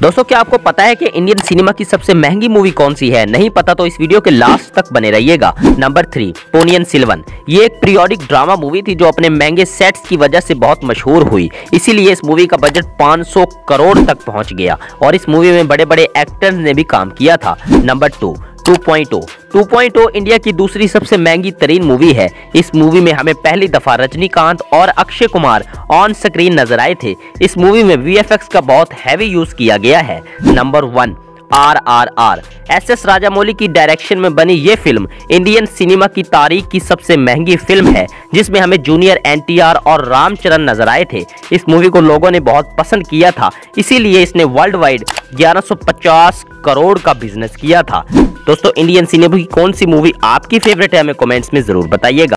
दोस्तों, क्या आपको पता है कि इंडियन सिनेमा की सबसे महँगी मूवी कौन सी है? नहीं पता तो इस वीडियो के लास्ट तक बने रहिएगा। नंबर थ्री पोनियन सिल्वन ये एक पीरियोडिक ड्रामा मूवी थी जो अपने महँगे सेट्स की वजह से बहुत मशहूर हुई। इसीलिए इस मूवी का बजट 500 करोड़ तक पहुँच गया और इस मूवी में बड़े बड़े एक्टर्स ने भी काम किया था। नंबर टू 2.0 2.0 इंडिया की दूसरी सबसे महँगी तरीन मूवी है। इस मूवी में हमें पहली दफ़ा रजनीकांत और अक्षय कुमार ऑन स्क्रीन नज़र आए थे। इस मूवी में वीएफएक्स का बहुत हैवी यूज़ किया गया है। Number one R R R S S Rajamouli की डायरेक्शन में बनी ये फ़िल्म इंडियन सिनेमा की तारीख की सबसे महँगी फ़िल्म है, जिसमें हमें जूनियर एनटीआर और रामचरण नज़र आए थे। इस मूवी को लोगों ने बहुत पसंद किया था, इसीलिए इसने वर्ल्ड वाइड 1150 करोड़ का बिज़नेस किया था। दोस्तों, इंडियन सिनेमा की कौन सी मूवी आपकी फेवरेट है, हमें कमेंट्स में ज़रूर बताइएगा।